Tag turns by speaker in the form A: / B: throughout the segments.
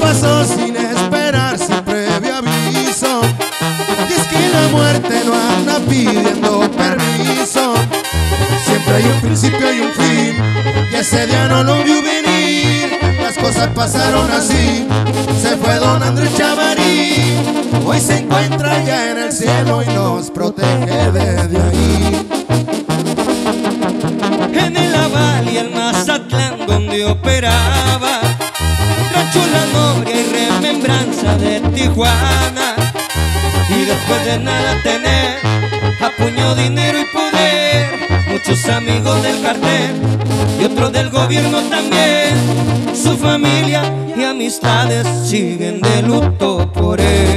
A: pasó sin esperar, sin previo aviso. Y es que la muerte no anda pidiendo permiso. Siempre hay un principio y un fin, y ese día no lo vio venir. Las cosas pasaron así, se fue don Andrés Chavarí. Hoy se encuentra ya en el cielo y nos protege desde ahí.
B: En el Aval y el Mazatlán donde operaba de nada tener. Apuñó dinero y poder. Muchos amigos del cartel Y otros del gobierno también. Su familia y amistades siguen de luto por él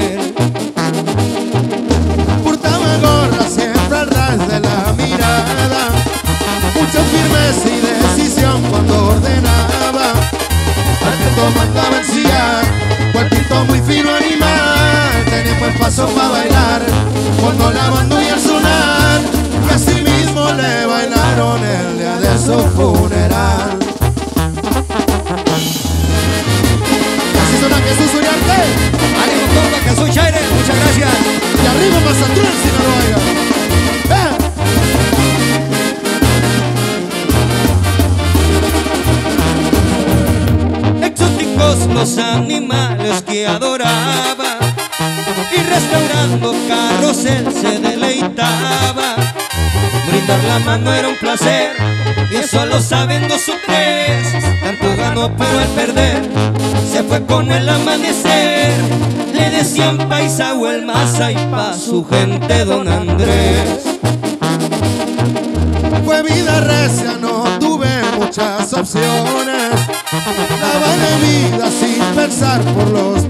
A: La bandilla al sonar Y así mismo le bailaron el día de su funeral. Y así suena Jesús Uriarte
B: Ánimo compa, que soy Chaire, muchas gracias.
A: Y arriba Mazatlán, Sinaloa ¡Eh!
B: Exóticos los animales que adoraba. Y restaurando carros él se deleitaba Brindar la mano era un placer Y eso lo saben dos o tres Tanto ganó pero al perder Se fue con el amanecer Le decían paisa o el masa y pa' su gente don Andrés
A: Fue vida recia, no tuve muchas opciones. Daba de vida sin pensar por los.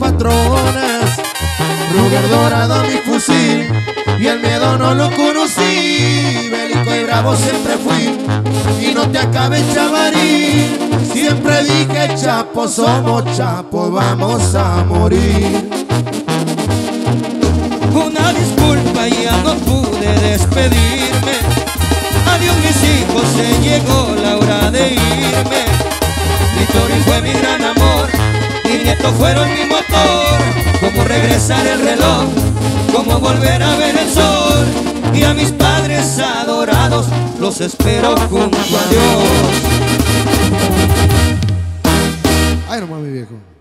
A: Dorado mi fusil y el miedo no lo conocí. Bélico y bravo siempre fui y no te acabes chavarí. Siempre dije chapo, somos chapos, vamos a morir.
B: Una disculpa, ya no pude despedirme. Adiós mis hijos, se llegó la hora de irme. Mi fue mi gran amor, mi nieto fueron mi motor. Como regresar el como volver a ver el sol. Y a mis padres adorados los espero junto a Dios.
A: Ay, nomás mi viejo.